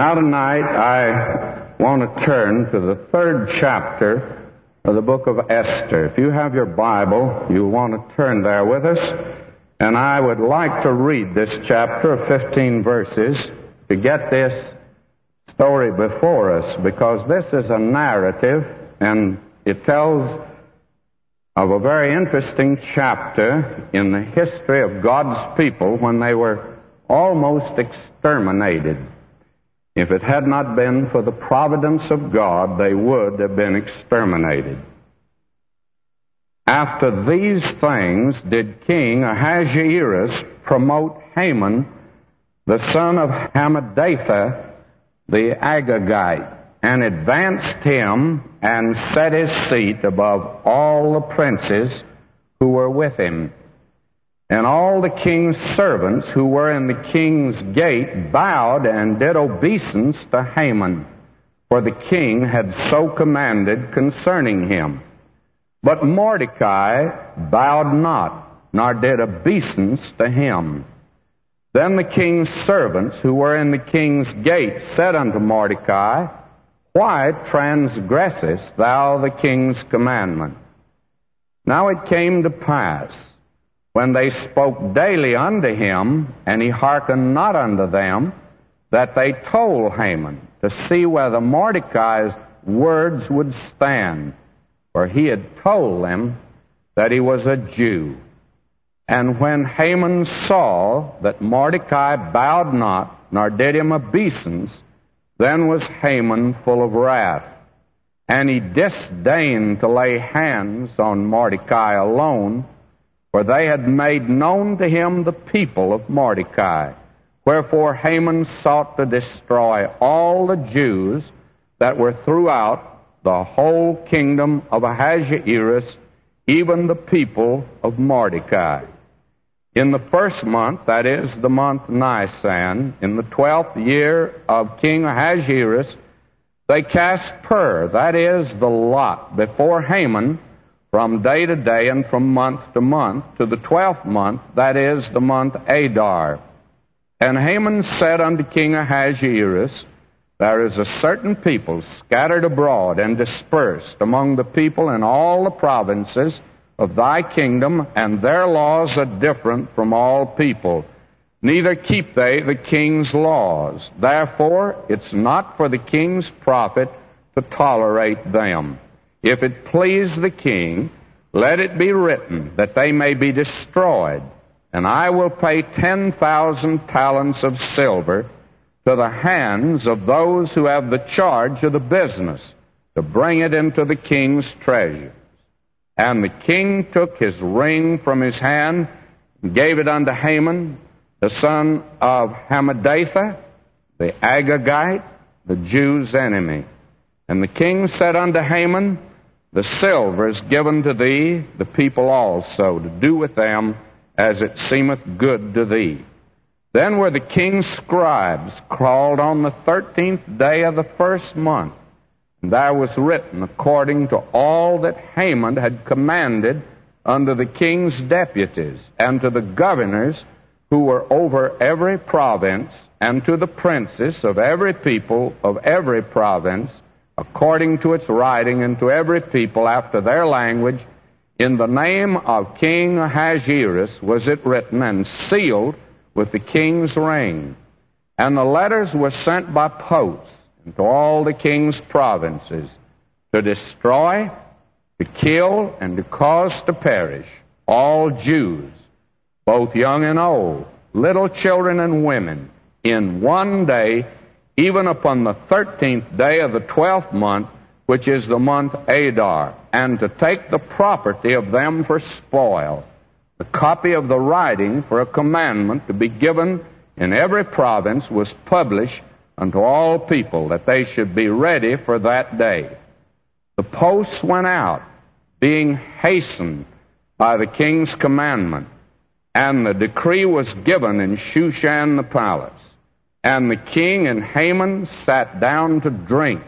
Now, tonight, I want to turn to the third chapter of the book of Esther. If you have your Bible, you want to turn there with us. And I would like to read this chapter of 15 verses to get this story before us because this is a narrative and it tells of a very interesting chapter in the history of God's people when they were almost exterminated. If it had not been for the providence of God, they would have been exterminated. After these things did King Ahasuerus promote Haman, the son of Hammedatha, the Agagite, and advanced him and set his seat above all the princes who were with him. And all the king's servants who were in the king's gate bowed and did obeisance to Haman, for the king had so commanded concerning him. But Mordecai bowed not, nor did obeisance to him. Then the king's servants who were in the king's gate said unto Mordecai, Why transgressest thou the king's commandment? Now it came to pass when they spoke daily unto him, and he hearkened not unto them, that they told Haman to see whether Mordecai's words would stand, for he had told them that he was a Jew. And when Haman saw that Mordecai bowed not, nor did him obeisance, then was Haman full of wrath. And he disdained to lay hands on Mordecai alone, for they had made known to him the people of Mordecai. Wherefore Haman sought to destroy all the Jews that were throughout the whole kingdom of Ahasuerus, even the people of Mordecai. In the first month, that is the month Nisan, in the twelfth year of King Ahasuerus, they cast pur, that is the lot, before Haman from day to day and from month to month to the twelfth month, that is the month Adar. And Haman said unto King Ahasuerus, There is a certain people scattered abroad and dispersed among the people in all the provinces of thy kingdom, and their laws are different from all people. Neither keep they the king's laws. Therefore, it's not for the king's profit to tolerate them. If it please the king, let it be written that they may be destroyed, and I will pay ten thousand talents of silver to the hands of those who have the charge of the business to bring it into the king's treasures. And the king took his ring from his hand and gave it unto Haman, the son of Hammedatha, the Agagite, the Jews' enemy. And the king said unto Haman, the silver is given to thee, the people also, to do with them as it seemeth good to thee. Then were the king's scribes called on the thirteenth day of the first month, and there was written according to all that Haman had commanded unto the king's deputies, and to the governors who were over every province, and to the princes of every people of every province, according to its writing, and to every people after their language, in the name of King Ahasuerus was it written and sealed with the king's ring. And the letters were sent by post into all the king's provinces to destroy, to kill, and to cause to perish all Jews, both young and old, little children and women, in one day even upon the thirteenth day of the twelfth month, which is the month Adar, and to take the property of them for spoil. The copy of the writing for a commandment to be given in every province was published unto all people, that they should be ready for that day. The posts went out, being hastened by the king's commandment, and the decree was given in Shushan the palace. And the king and Haman sat down to drink.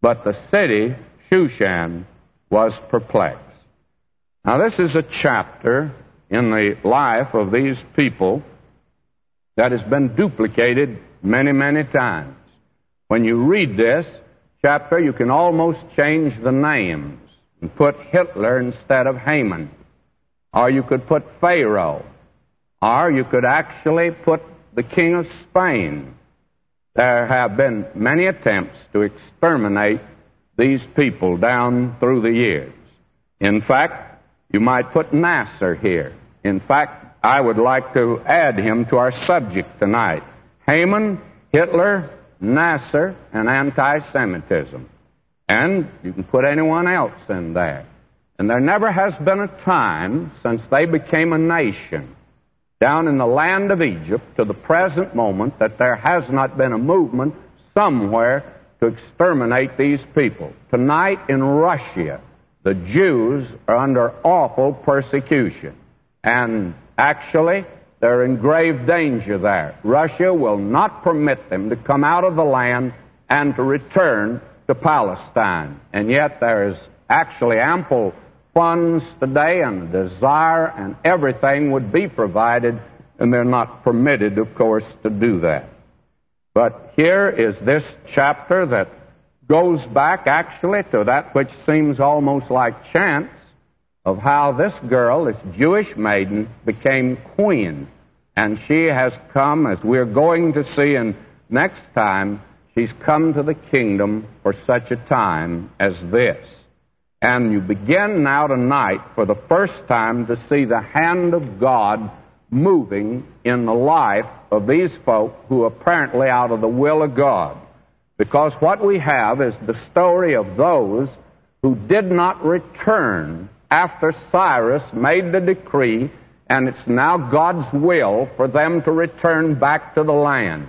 But the city, Shushan, was perplexed. Now, this is a chapter in the life of these people that has been duplicated many, many times. When you read this chapter, you can almost change the names and put Hitler instead of Haman. Or you could put Pharaoh. Or you could actually put the King of Spain. There have been many attempts to exterminate these people down through the years. In fact, you might put Nasser here. In fact, I would like to add him to our subject tonight. Haman, Hitler, Nasser, and anti-Semitism. And you can put anyone else in there. And there never has been a time since they became a nation down in the land of Egypt to the present moment that there has not been a movement somewhere to exterminate these people. Tonight in Russia, the Jews are under awful persecution. And actually, they're in grave danger there. Russia will not permit them to come out of the land and to return to Palestine. And yet there is actually ample funds today and desire and everything would be provided, and they're not permitted, of course, to do that. But here is this chapter that goes back actually to that which seems almost like chance of how this girl, this Jewish maiden, became queen. And she has come, as we're going to see in next time, she's come to the kingdom for such a time as this. And you begin now tonight for the first time to see the hand of God moving in the life of these folk who are apparently out of the will of God. Because what we have is the story of those who did not return after Cyrus made the decree, and it's now God's will for them to return back to the land.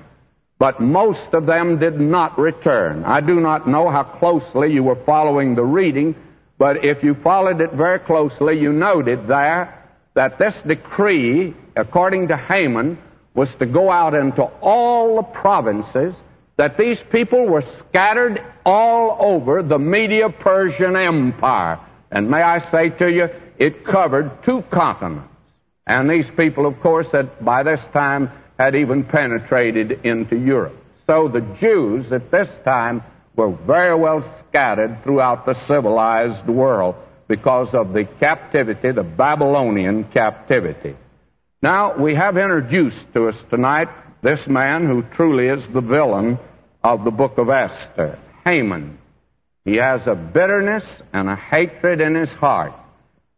But most of them did not return. I do not know how closely you were following the reading, but if you followed it very closely, you noted there that this decree, according to Haman, was to go out into all the provinces that these people were scattered all over the Medo-Persian Empire. And may I say to you, it covered two continents. And these people, of course, had by this time had even penetrated into Europe. So the Jews at this time were very well scattered throughout the civilized world because of the captivity, the Babylonian captivity. Now, we have introduced to us tonight this man who truly is the villain of the book of Esther, Haman. He has a bitterness and a hatred in his heart.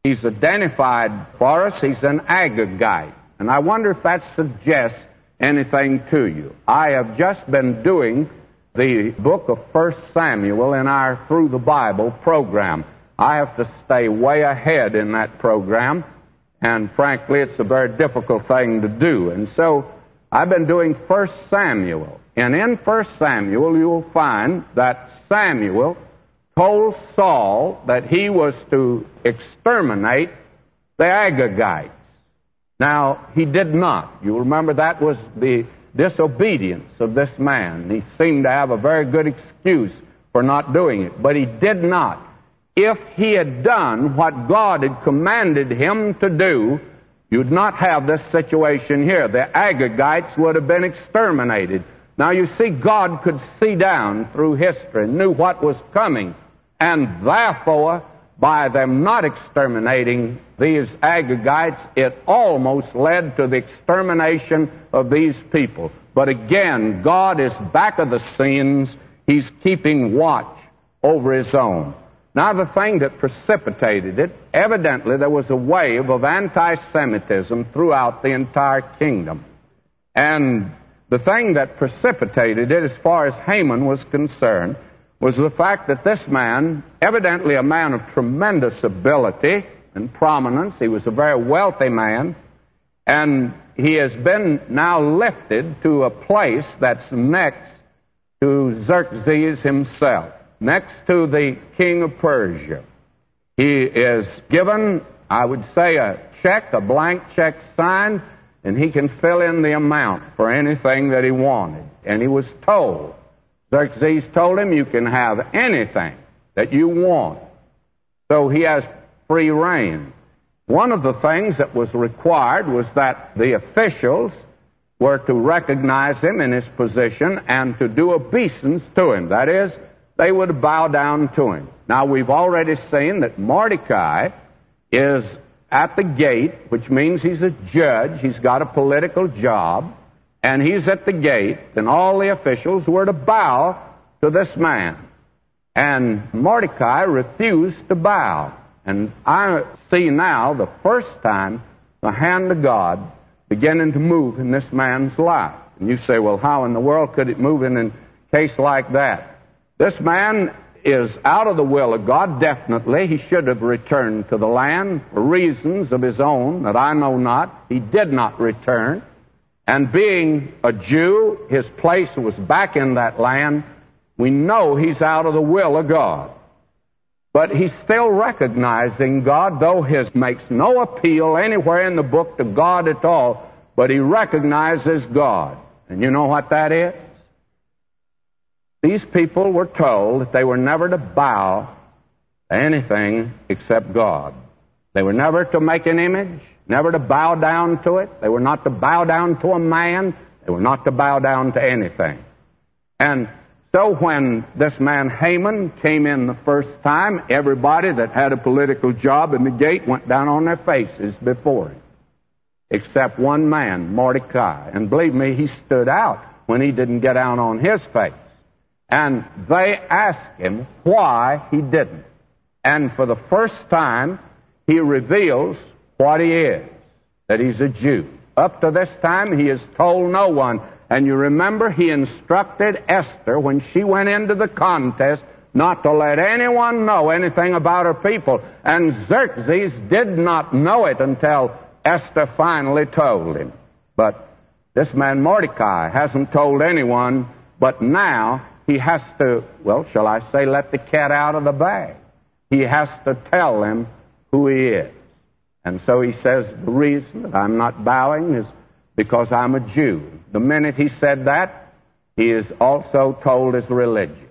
He's identified for us, he's an Agagite. And I wonder if that suggests anything to you. I have just been doing the book of First Samuel in our Through the Bible program. I have to stay way ahead in that program, and frankly, it's a very difficult thing to do. And so I've been doing First Samuel. And in First Samuel, you will find that Samuel told Saul that he was to exterminate the Agagites. Now, he did not. You remember that was the disobedience of this man. He seemed to have a very good excuse for not doing it, but he did not if he had done what God had commanded him to do, you'd not have this situation here. The Agagites would have been exterminated. Now you see, God could see down through history knew what was coming. And therefore, by them not exterminating these Agagites, it almost led to the extermination of these people. But again, God is back of the scenes. He's keeping watch over His own. Now, the thing that precipitated it, evidently there was a wave of anti Semitism throughout the entire kingdom. And the thing that precipitated it, as far as Haman was concerned, was the fact that this man, evidently a man of tremendous ability and prominence, he was a very wealthy man, and he has been now lifted to a place that's next to Xerxes himself next to the king of Persia. He is given, I would say, a check, a blank check signed, and he can fill in the amount for anything that he wanted. And he was told, Xerxes told him, you can have anything that you want. So he has free reign. One of the things that was required was that the officials were to recognize him in his position and to do obeisance to him. That is, they would bow down to him. Now, we've already seen that Mordecai is at the gate, which means he's a judge, he's got a political job, and he's at the gate, and all the officials were to bow to this man. And Mordecai refused to bow. And I see now the first time the hand of God beginning to move in this man's life. And you say, well, how in the world could it move in a case like that? This man is out of the will of God, definitely. He should have returned to the land for reasons of his own that I know not. He did not return. And being a Jew, his place was back in that land. We know he's out of the will of God. But he's still recognizing God, though he makes no appeal anywhere in the book to God at all, but he recognizes God. And you know what that is? These people were told that they were never to bow to anything except God. They were never to make an image, never to bow down to it. They were not to bow down to a man. They were not to bow down to anything. And so when this man Haman came in the first time, everybody that had a political job in the gate went down on their faces before him. Except one man, Mordecai. And believe me, he stood out when he didn't get down on his face. And they asked him why he didn't. And for the first time, he reveals what he is, that he's a Jew. Up to this time, he has told no one and you remember he instructed Esther when she went into the contest not to let anyone know anything about her people. And Xerxes did not know it until Esther finally told him. But this man Mordecai hasn't told anyone, but now he has to, well, shall I say, let the cat out of the bag. He has to tell them who he is. And so he says, the reason that I'm not bowing is because I'm a Jew. The minute he said that, he is also told his religion.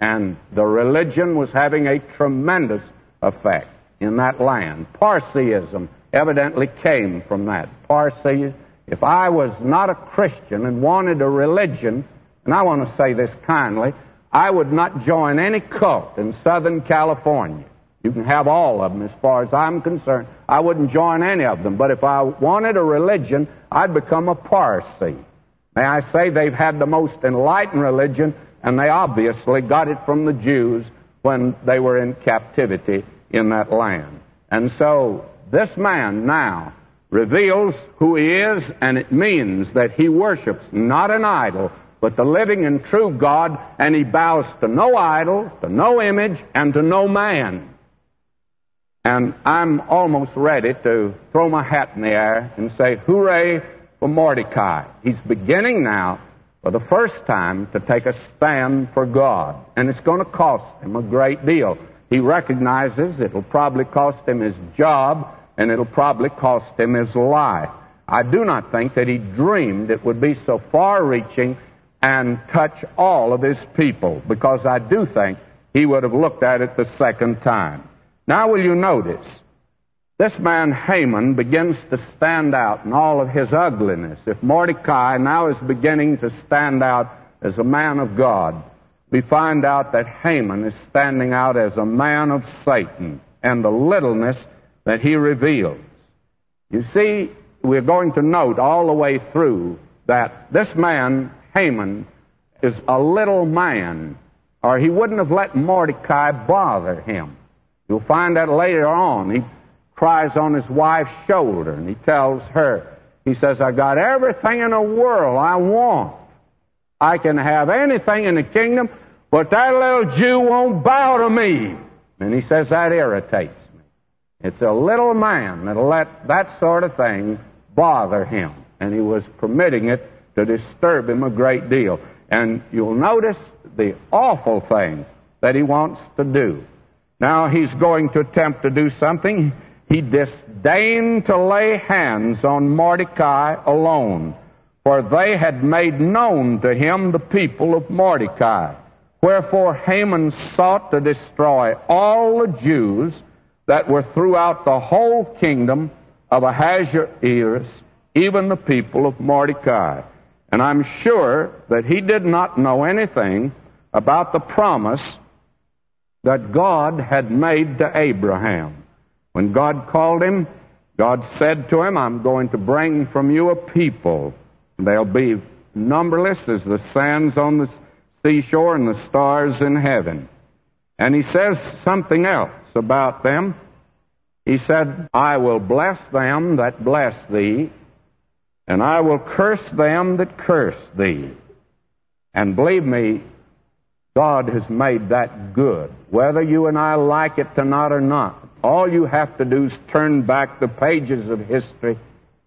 And the religion was having a tremendous effect in that land. Parseeism evidently came from that. Parsi, if I was not a Christian and wanted a religion, and I want to say this kindly, I would not join any cult in Southern California. You can have all of them as far as I'm concerned. I wouldn't join any of them. But if I wanted a religion, I'd become a Parsi. May I say they've had the most enlightened religion, and they obviously got it from the Jews when they were in captivity in that land. And so this man now reveals who he is, and it means that he worships not an idol, but the living and true God, and he bows to no idol, to no image, and to no man. And I'm almost ready to throw my hat in the air and say, Hooray for Mordecai. He's beginning now, for the first time, to take a stand for God. And it's going to cost him a great deal. He recognizes it'll probably cost him his job, and it'll probably cost him his life. I do not think that he dreamed it would be so far reaching and touch all of his people, because I do think he would have looked at it the second time. Now, will you notice? This man Haman begins to stand out in all of his ugliness. If Mordecai now is beginning to stand out as a man of God, we find out that Haman is standing out as a man of Satan and the littleness that he reveals. You see, we're going to note all the way through that this man, Haman, is a little man, or he wouldn't have let Mordecai bother him. You'll find that later on. He cries on his wife's shoulder and he tells her, he says, I got everything in the world I want. I can have anything in the kingdom, but that little Jew won't bow to me. And he says, that irritates me. It's a little man that'll let that sort of thing bother him. And he was permitting it to disturb him a great deal. And you'll notice the awful thing that he wants to do. Now he's going to attempt to do something. He disdained to lay hands on Mordecai alone, for they had made known to him the people of Mordecai. Wherefore Haman sought to destroy all the Jews that were throughout the whole kingdom of Ahasuerus even the people of Mordecai. And I'm sure that he did not know anything about the promise that God had made to Abraham. When God called him, God said to him, I'm going to bring from you a people. They'll be numberless as the sands on the seashore and the stars in heaven. And he says something else about them. He said, I will bless them that bless thee, and I will curse them that curse thee. And believe me, God has made that good, whether you and I like it or not or not. All you have to do is turn back the pages of history,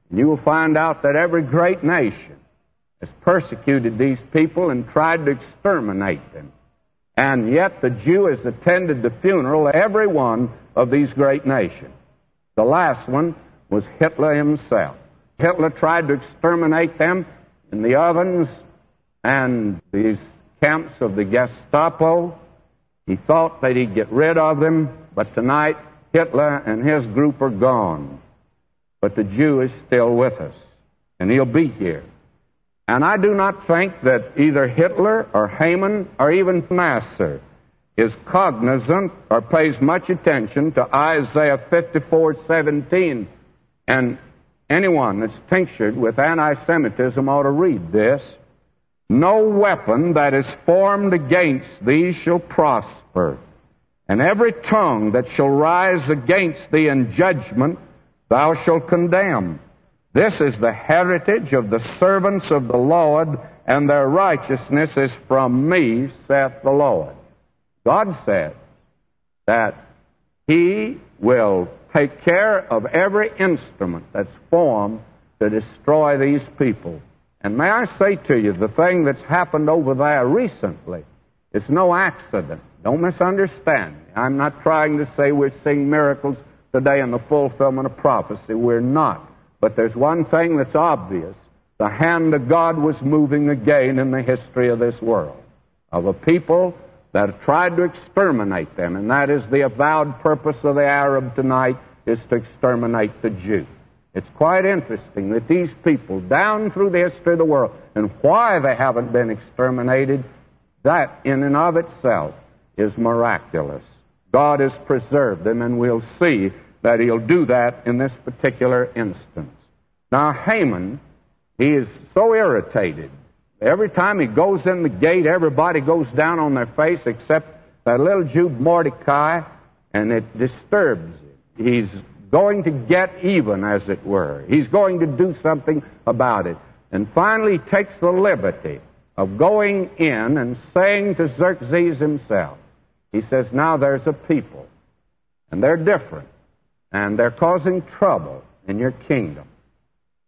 and you will find out that every great nation has persecuted these people and tried to exterminate them. And yet the Jew has attended the funeral of every one of these great nations. The last one was Hitler himself. Hitler tried to exterminate them in the ovens and these camps of the Gestapo. He thought that he'd get rid of them, but tonight Hitler and his group are gone. But the Jew is still with us, and he'll be here. And I do not think that either Hitler or Haman or even Nasser is cognizant or pays much attention to Isaiah 54:17. And anyone that's tinctured with anti-Semitism ought to read this. No weapon that is formed against thee shall prosper, and every tongue that shall rise against thee in judgment thou shalt condemn. This is the heritage of the servants of the Lord, and their righteousness is from me, saith the Lord. God said that He will take care of every instrument that's formed to destroy these people. And may I say to you, the thing that's happened over there recently is no accident. Don't misunderstand me. I'm not trying to say we're seeing miracles today in the fulfillment of prophecy. We're not. But there's one thing that's obvious. The hand of God was moving again in the history of this world, of a people that have tried to exterminate them, and that is the avowed purpose of the Arab tonight, is to exterminate the Jew. It's quite interesting that these people, down through the history of the world, and why they haven't been exterminated, that in and of itself is miraculous. God has preserved them, and we'll see that He'll do that in this particular instance. Now, Haman, he is so irritated. Every time he goes in the gate, everybody goes down on their face except that little Jew Mordecai, and it disturbs him. He's going to get even, as it were. He's going to do something about it. And finally, he takes the liberty of going in and saying to Xerxes himself, he says, Now there's a people, and they're different, and they're causing trouble in your kingdom.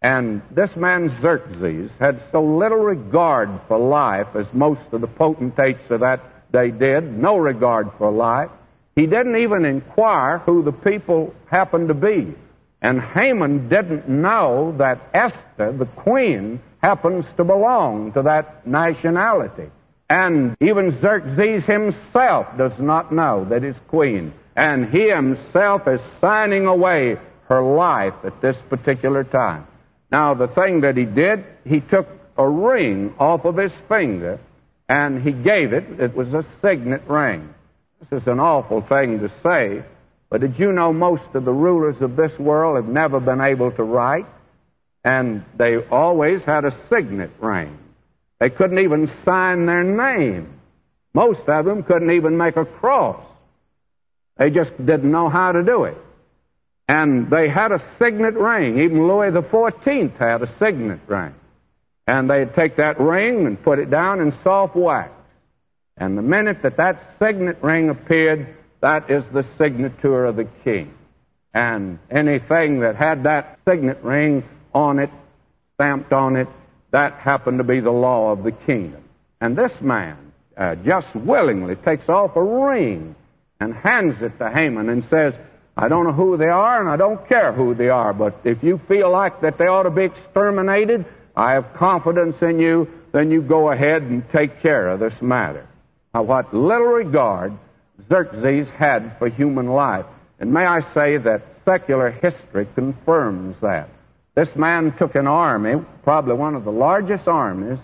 And this man Xerxes had so little regard for life as most of the potentates of that day did, no regard for life. He didn't even inquire who the people happened to be. And Haman didn't know that Esther, the queen, happens to belong to that nationality. And even Xerxes himself does not know that his queen. And he himself is signing away her life at this particular time. Now, the thing that he did, he took a ring off of his finger and he gave it. It was a signet ring. This is an awful thing to say, but did you know most of the rulers of this world have never been able to write? And they always had a signet ring. They couldn't even sign their name. Most of them couldn't even make a cross. They just didn't know how to do it. And they had a signet ring. Even Louis XIV had a signet ring. And they'd take that ring and put it down in soft wax. And the minute that that signet ring appeared, that is the signature of the king. And anything that had that signet ring on it, stamped on it, that happened to be the law of the kingdom. And this man uh, just willingly takes off a ring and hands it to Haman and says, I don't know who they are and I don't care who they are, but if you feel like that they ought to be exterminated, I have confidence in you, then you go ahead and take care of this matter. Now, what little regard Xerxes had for human life. And may I say that secular history confirms that. This man took an army, probably one of the largest armies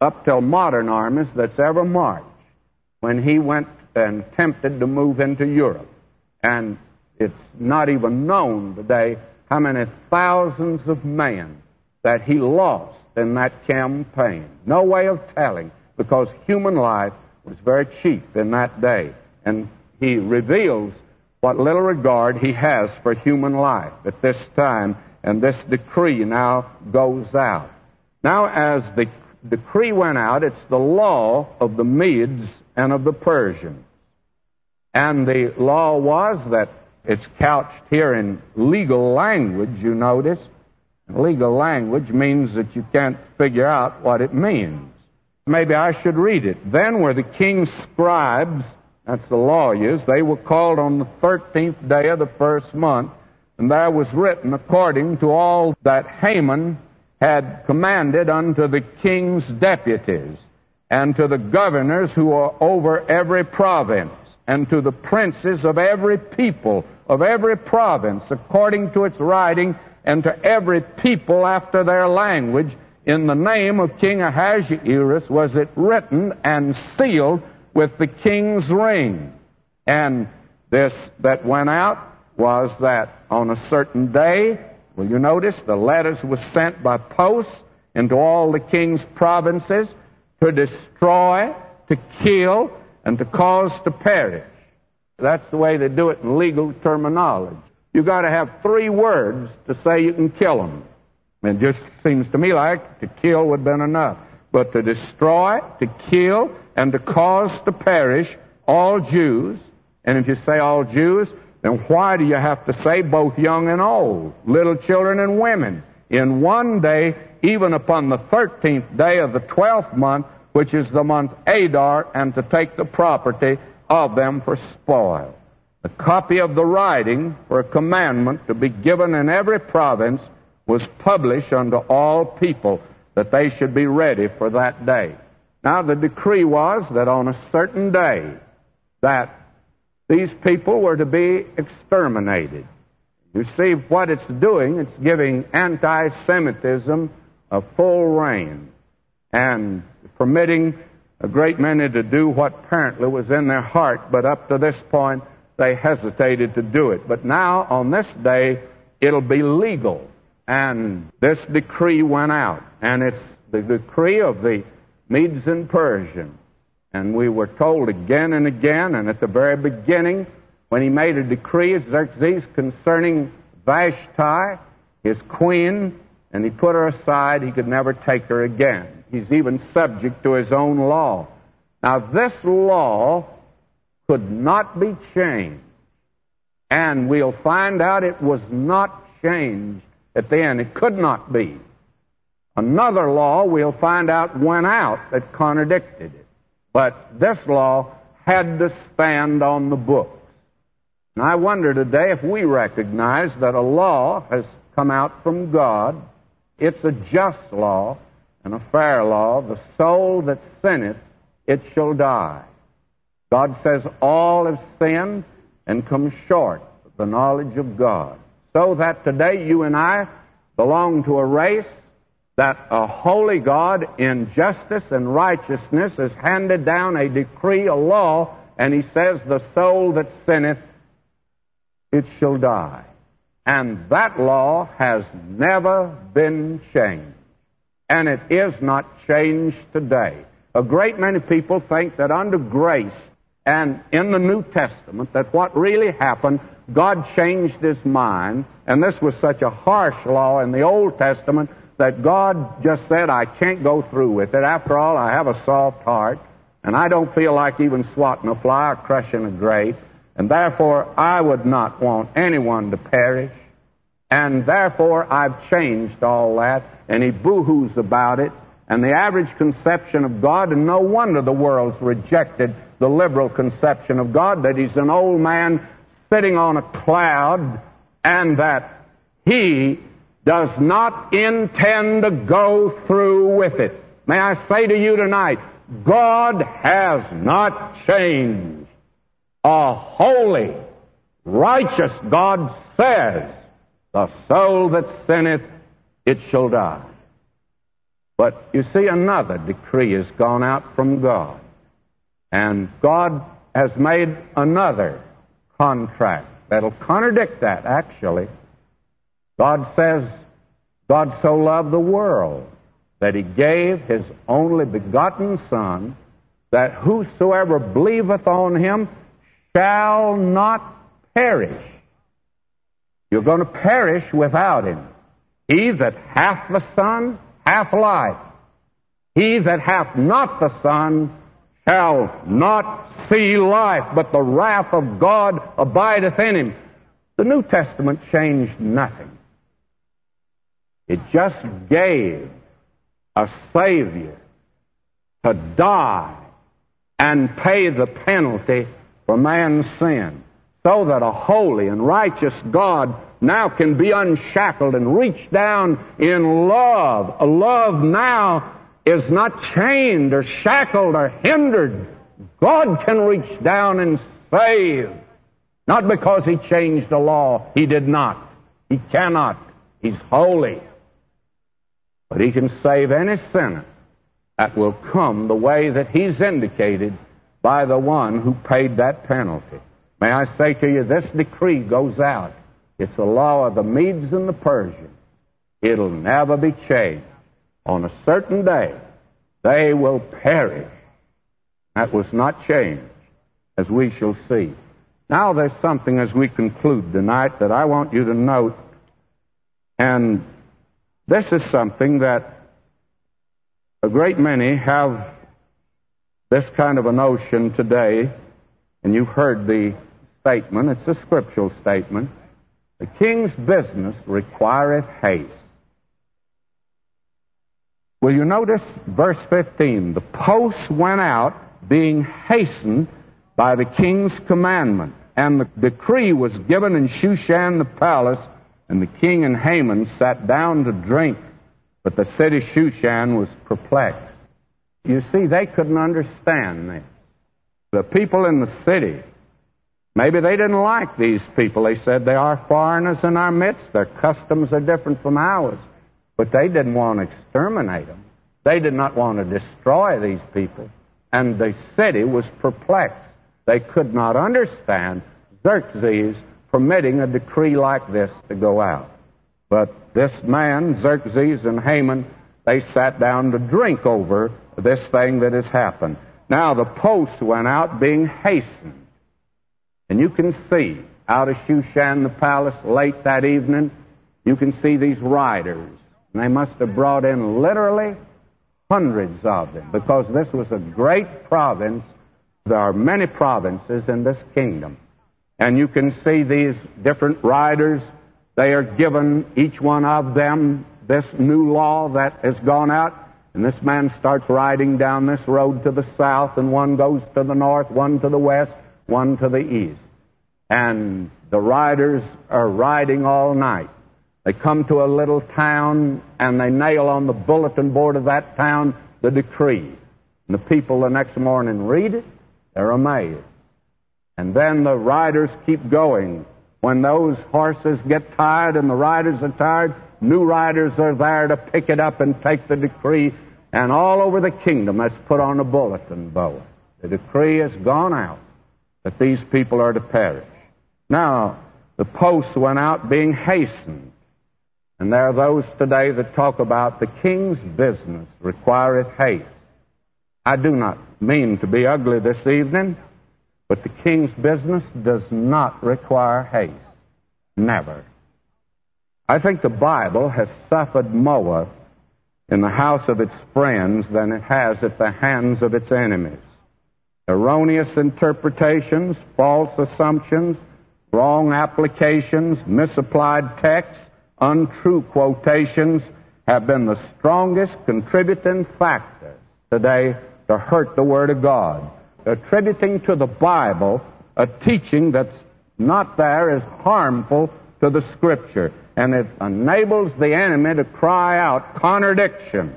up till modern armies that's ever marched, when he went and attempted to move into Europe. And it's not even known today how many thousands of men that he lost in that campaign. No way of telling, because human life was very cheap in that day. And he reveals what little regard he has for human life at this time, and this decree now goes out. Now, as the decree went out, it's the law of the Medes and of the Persians. And the law was that it's couched here in legal language, you notice. Legal language means that you can't figure out what it means. Maybe I should read it. Then were the king's scribes, that's the lawyers, they were called on the thirteenth day of the first month, and there was written according to all that Haman had commanded unto the king's deputies, and to the governors who are over every province, and to the princes of every people, of every province, according to its writing, and to every people after their language, in the name of King Ahasuerus was it written and sealed with the king's ring. And this that went out was that on a certain day, will you notice, the letters were sent by post into all the king's provinces to destroy, to kill, and to cause to perish. That's the way they do it in legal terminology. You've got to have three words to say you can kill them. It just seems to me like to kill would have been enough. But to destroy, to kill, and to cause to perish all Jews, and if you say all Jews, then why do you have to say both young and old, little children and women? In one day, even upon the thirteenth day of the twelfth month, which is the month Adar, and to take the property of them for spoil. A copy of the writing for a commandment to be given in every province was published unto all people that they should be ready for that day. Now the decree was that on a certain day that these people were to be exterminated. You see what it's doing, it's giving anti-Semitism a full reign and permitting a great many to do what apparently was in their heart, but up to this point they hesitated to do it. But now, on this day, it'll be legal. And this decree went out. And it's the decree of the Medes and Persians. And we were told again and again, and at the very beginning, when he made a decree, of Xerxes, concerning Vashti, his queen, and he put her aside, he could never take her again. He's even subject to his own law. Now, this law could not be changed. And we'll find out it was not changed at the end. It could not be. Another law we'll find out went out that contradicted it. But this law had to stand on the books. And I wonder today if we recognize that a law has come out from God. It's a just law and a fair law. The soul that sinneth, it shall die. God says all have sinned and come short of the knowledge of God. So that today you and I belong to a race that a holy God in justice and righteousness has handed down a decree, a law, and he says, The soul that sinneth, it shall die. And that law has never been changed. And it is not changed today. A great many people think that under grace and in the New Testament that what really happened, God changed his mind, and this was such a harsh law in the Old Testament that God just said, I can't go through with it. After all, I have a soft heart, and I don't feel like even swatting a fly or crushing a grape, and therefore I would not want anyone to perish, and therefore I've changed all that, and he boo-hoos about it, and the average conception of God, and no wonder the world's rejected the liberal conception of God that He's an old man sitting on a cloud and that He does not intend to go through with it. May I say to you tonight, God has not changed. A holy, righteous God says, the soul that sinneth, it shall die. But you see, another decree has gone out from God. And God has made another contract that'll contradict that, actually. God says, God so loved the world that he gave his only begotten Son, that whosoever believeth on him shall not perish. You're going to perish without him. He that hath the Son hath life. He that hath not the Son shall not see life, but the wrath of God abideth in him. The New Testament changed nothing. It just gave a Savior to die and pay the penalty for man's sin, so that a holy and righteous God now can be unshackled and reach down in love. A love now is not chained or shackled or hindered. God can reach down and save. Not because He changed the law. He did not. He cannot. He's holy. But He can save any sinner that will come the way that He's indicated by the one who paid that penalty. May I say to you, this decree goes out. It's the law of the Medes and the Persians. It'll never be changed. On a certain day, they will perish. That was not changed, as we shall see. Now there's something as we conclude tonight that I want you to note, and this is something that a great many have this kind of a notion today, and you've heard the statement, it's a scriptural statement. The king's business requireth haste. Will you notice verse 15? The posts went out being hastened by the king's commandment, and the decree was given in Shushan the palace, and the king and Haman sat down to drink, but the city Shushan was perplexed. You see, they couldn't understand this. The people in the city, maybe they didn't like these people. They said they are foreigners in our midst. Their customs are different from ours. But they didn't want to exterminate them. They did not want to destroy these people. And the city was perplexed. They could not understand Xerxes permitting a decree like this to go out. But this man, Xerxes and Haman, they sat down to drink over this thing that has happened. Now the post went out being hastened. And you can see out of Shushan the palace late that evening, you can see these riders. And they must have brought in literally hundreds of them because this was a great province. There are many provinces in this kingdom. And you can see these different riders. They are given, each one of them, this new law that has gone out. And this man starts riding down this road to the south, and one goes to the north, one to the west, one to the east. And the riders are riding all night. They come to a little town, and they nail on the bulletin board of that town the decree. And the people the next morning read it, they're amazed. And then the riders keep going. When those horses get tired and the riders are tired, New riders are there to pick it up and take the decree, and all over the kingdom that's put on a bulletin board. The decree has gone out that these people are to perish. Now, the posts went out being hastened. And there are those today that talk about the king's business requireth haste. I do not mean to be ugly this evening, but the king's business does not require haste. Never. I think the Bible has suffered more in the house of its friends than it has at the hands of its enemies. Erroneous interpretations, false assumptions, wrong applications, misapplied texts, untrue quotations have been the strongest contributing factors today to hurt the Word of God. Attributing to the Bible a teaching that's not there is harmful to the Scripture and it enables the enemy to cry out contradiction.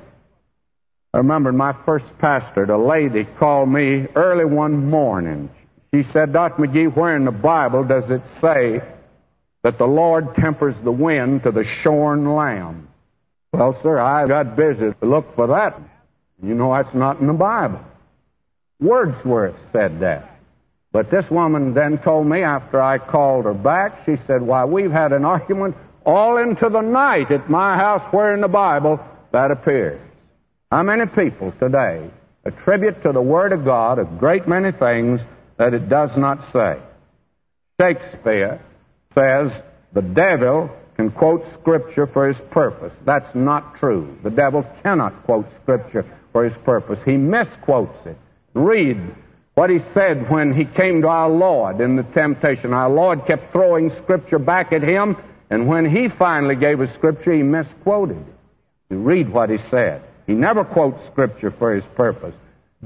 I remember my first pastor, a lady called me early one morning. She said, Dr. McGee, where in the Bible does it say that the Lord tempers the wind to the shorn lamb? Well, sir, I got busy to look for that. You know that's not in the Bible. Wordsworth said that. But this woman then told me after I called her back, she said, Why, we've had an argument all into the night at my house where in the Bible that appears. How many people today attribute to the Word of God a great many things that it does not say? Shakespeare says the devil can quote Scripture for his purpose. That's not true. The devil cannot quote Scripture for his purpose. He misquotes it. Read what he said when he came to our Lord in the temptation. Our Lord kept throwing Scripture back at him, and when he finally gave us Scripture, he misquoted it. You read what he said. He never quotes Scripture for his purpose.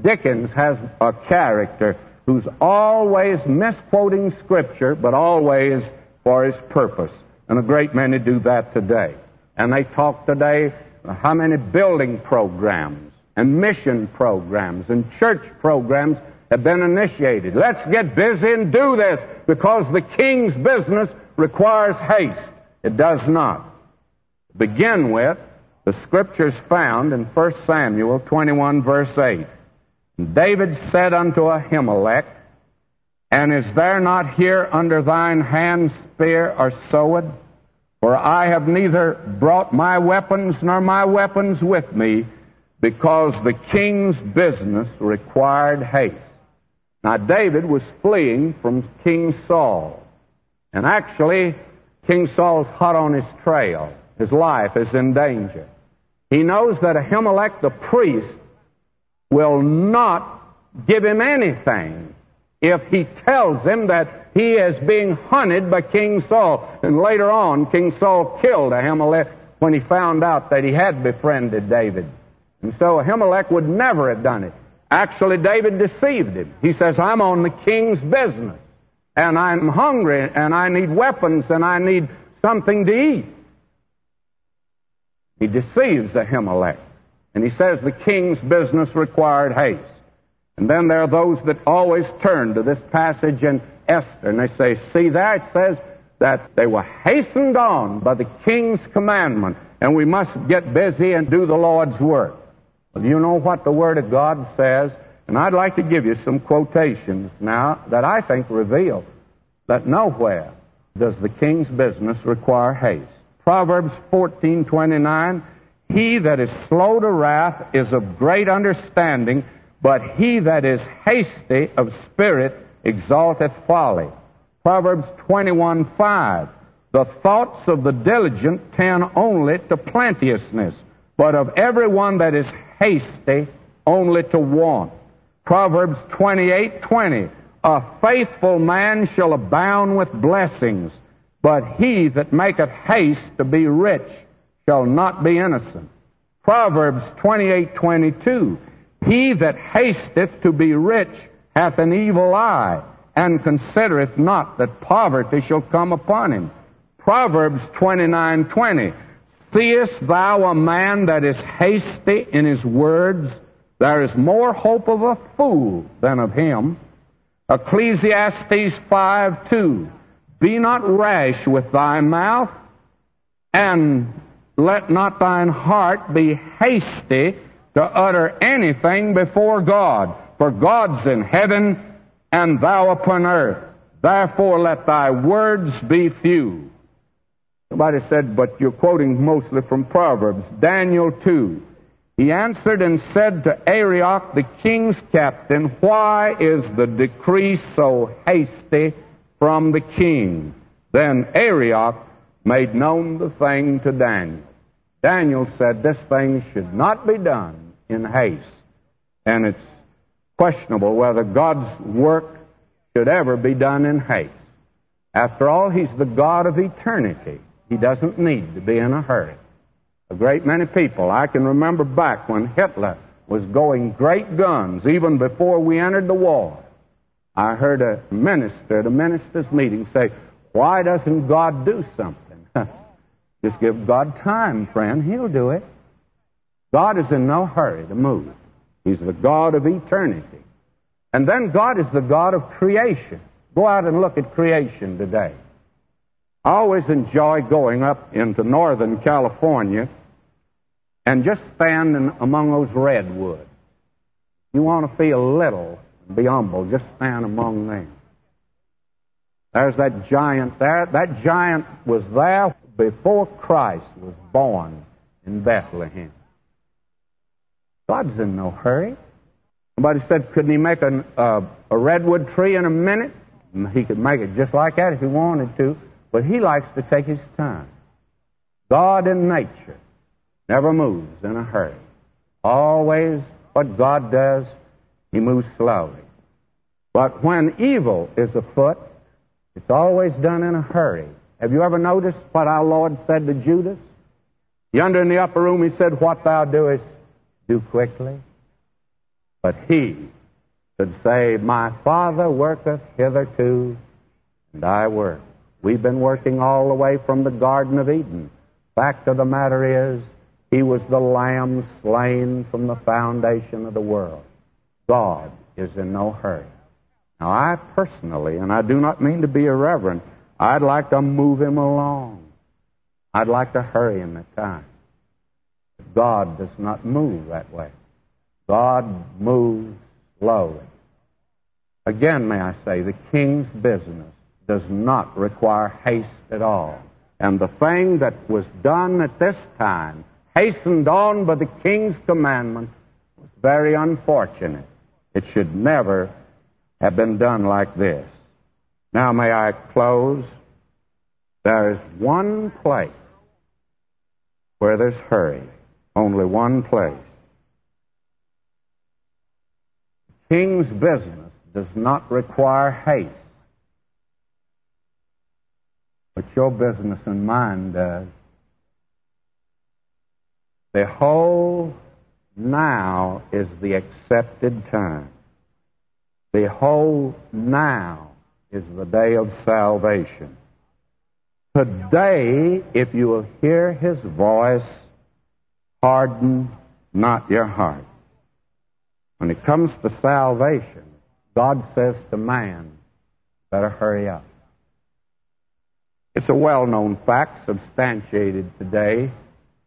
Dickens has a character who's always misquoting Scripture, but always for his purpose. And a great many do that today. And they talk today how many building programs and mission programs and church programs have been initiated. Let's get busy and do this because the king's business requires haste. It does not. To begin with, the scriptures found in 1 Samuel 21 verse 8. David said unto Ahimelech, And is there not here under thine hand spear or sword? For I have neither brought my weapons nor my weapons with me, because the king's business required haste. Now, David was fleeing from King Saul. And actually, King Saul's hot on his trail. His life is in danger. He knows that Ahimelech the priest will not give him anything if he tells him that he is being hunted by King Saul. And later on, King Saul killed Ahimelech when he found out that he had befriended David. And so Ahimelech would never have done it. Actually, David deceived him. He says, I'm on the king's business, and I'm hungry, and I need weapons, and I need something to eat. He deceives Ahimelech. And he says the king's business required haste. And then there are those that always turn to this passage in Esther, and they say, See, there it says that they were hastened on by the king's commandment, and we must get busy and do the Lord's work. Well, you know what the Word of God says? And I'd like to give you some quotations now that I think reveal that nowhere does the king's business require haste. Proverbs 14:29 He that is slow to wrath is of great understanding, but he that is hasty of spirit exalteth folly. Proverbs 21:5 The thoughts of the diligent tend only to plenteousness, but of everyone that is hasty only to want. Proverbs 28:20 A faithful man shall abound with blessings, but he that maketh haste to be rich shall not be innocent. Proverbs 28:22 He that hasteth to be rich hath an evil eye, and considereth not that poverty shall come upon him. Proverbs 29:20 Seest thou a man that is hasty in his words? There is more hope of a fool than of him. Ecclesiastes 5 2. Be not rash with thy mouth, and let not thine heart be hasty to utter anything before God. For God's in heaven, and thou upon earth. Therefore let thy words be few. Somebody said, but you're quoting mostly from Proverbs. Daniel 2. He answered and said to Arioch, the king's captain, Why is the decree so hasty from the king? Then Arioch made known the thing to Daniel. Daniel said this thing should not be done in haste. And it's questionable whether God's work should ever be done in haste. After all, He's the God of eternity. He doesn't need to be in a hurry. A great many people, I can remember back when Hitler was going great guns, even before we entered the war. I heard a minister at a minister's meeting say, Why doesn't God do something? Just give God time, friend. He'll do it. God is in no hurry to move. He's the God of eternity. And then God is the God of creation. Go out and look at creation today. I always enjoy going up into Northern California and just stand in, among those redwoods. You want to feel little and be humble, just stand among them. There's that giant there. That giant was there before Christ was born in Bethlehem. God's in no hurry. Somebody said, couldn't he make a, uh, a redwood tree in a minute? He could make it just like that if he wanted to, but he likes to take his time. God in nature never moves in a hurry. Always what God does, he moves slowly. But when evil is afoot, it's always done in a hurry. Have you ever noticed what our Lord said to Judas? Yonder in the upper room, he said, What thou doest, do quickly. But he could say, My Father worketh hitherto, and I work. We've been working all the way from the Garden of Eden. Fact of the matter is, he was the lamb slain from the foundation of the world. God is in no hurry. Now, I personally, and I do not mean to be irreverent, I'd like to move him along. I'd like to hurry him at times. God does not move that way. God moves slowly. Again, may I say, the king's business does not require haste at all. And the thing that was done at this time, hastened on by the king's commandment, was very unfortunate. It should never have been done like this. Now, may I close? There is one place where there's hurry, only one place. king's business does not require haste, but your business and mine does. Behold, now is the accepted time. Behold, now is the day of salvation. Today, if you will hear his voice, harden not your heart. When it comes to salvation, God says to man, better hurry up. It's a well known fact, substantiated today,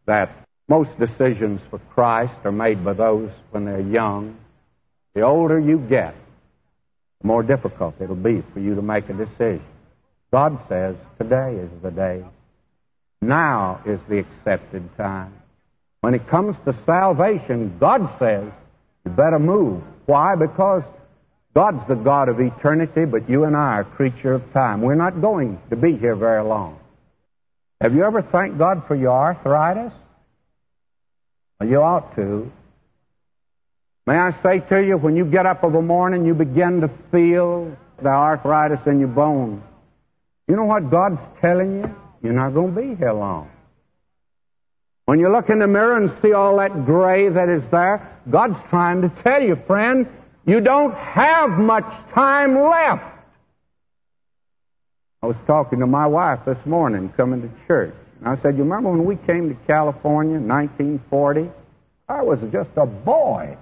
that most decisions for Christ are made by those when they're young. The older you get, the more difficult it'll be for you to make a decision. God says, today is the day. Now is the accepted time. When it comes to salvation, God says, you better move. Why? Because God's the God of eternity, but you and I are creature of time. We're not going to be here very long. Have you ever thanked God for your arthritis? Well, you ought to. May I say to you, when you get up of a morning, you begin to feel the arthritis in your bones. You know what God's telling you? You're not going to be here long. When you look in the mirror and see all that gray that is there, God's trying to tell you, friend, you don't have much time left. I was talking to my wife this morning coming to church. And I said, You remember when we came to California in 1940? I was just a boy.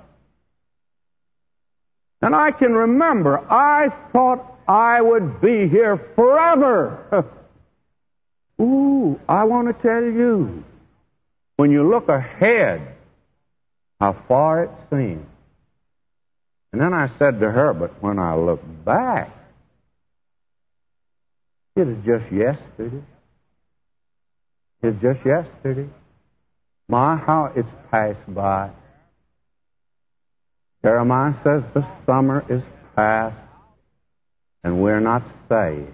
And I can remember, I thought I would be here forever. Ooh, I want to tell you, when you look ahead, how far it seems. And then I said to her, but when I look back, it is just yesterday. It's just yesterday. My, how it's passed by. Jeremiah says the summer is past and we're not saved.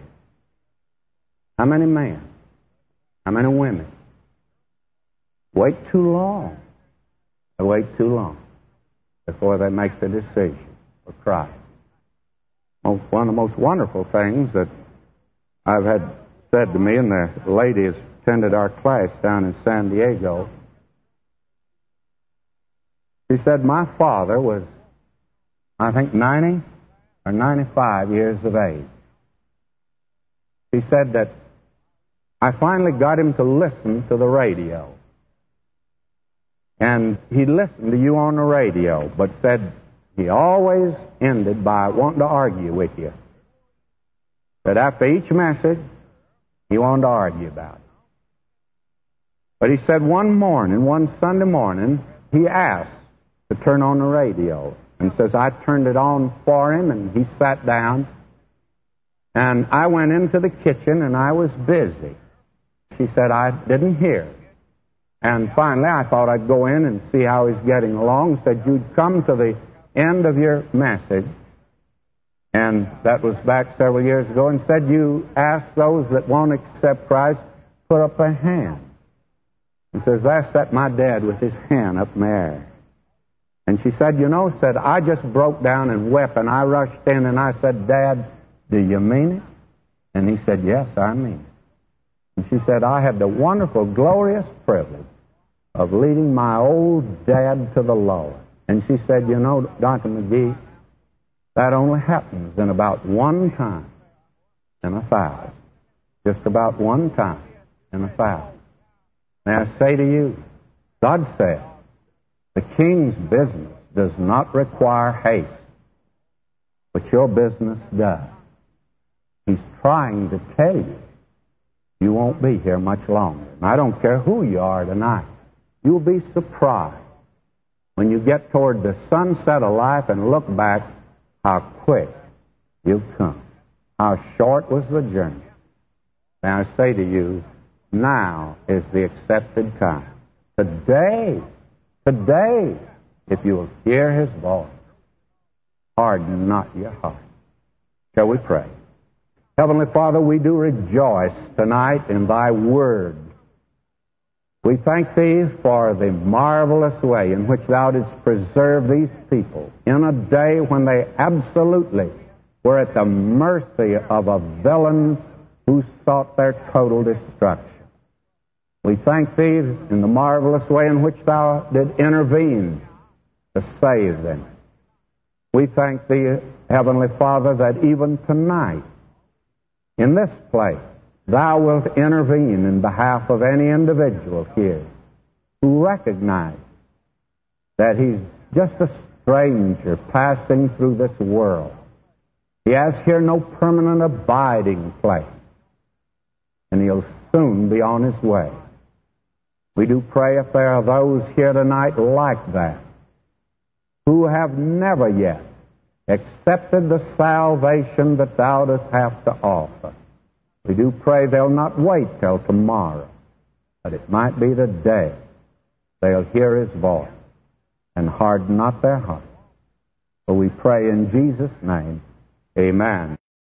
How many men? How many women? Wait too long. They wait too long before they make the decision for Christ. One of the most wonderful things that I've had said to me, and the lady has attended our class down in San Diego. She said, My father was, I think, 90 or 95 years of age. She said that I finally got him to listen to the radio. And he listened to you on the radio, but said he always ended by wanting to argue with you. That after each message, he wanted to argue about it. But he said one morning, one Sunday morning, he asked to turn on the radio. And says, I turned it on for him, and he sat down. And I went into the kitchen, and I was busy. She said, I didn't hear. And finally, I thought I'd go in and see how he's getting along. Said, You'd come to the end of your message, and that was back several years ago, and said, You ask those that won't accept Christ, put up a hand. And says, That's that my dad with his hand up in the air. And she said, You know, said, I just broke down and wept, and I rushed in and I said, Dad, do you mean it? And he said, Yes, I mean it. And she said, I had the wonderful, glorious privilege of leading my old dad to the Lord. And she said, You know, Dr. McGee, that only happens in about one time in a thousand. Just about one time in a thousand. May I say to you, God said, the king's business does not require haste, but your business does. He's trying to tell you you won't be here much longer. And I don't care who you are tonight. You'll be surprised when you get toward the sunset of life and look back how quick you've come. How short was the journey. And I say to you, now is the accepted time. Today, today, if you will hear his voice, harden not your heart. Shall we pray? Heavenly Father, we do rejoice tonight in thy word. We thank thee for the marvelous way in which thou didst preserve these people in a day when they absolutely were at the mercy of a villain who sought their total destruction. We thank thee in the marvelous way in which thou did intervene to save them. We thank thee, Heavenly Father, that even tonight in this place, thou wilt intervene in behalf of any individual here who recognizes that he's just a stranger passing through this world. He has here no permanent abiding place, and he'll soon be on his way. We do pray if there are those here tonight like that, who have never yet accepted the salvation that thou dost have to offer. We do pray they'll not wait till tomorrow, but it might be the day they'll hear his voice and harden not their heart. For we pray in Jesus' name, amen.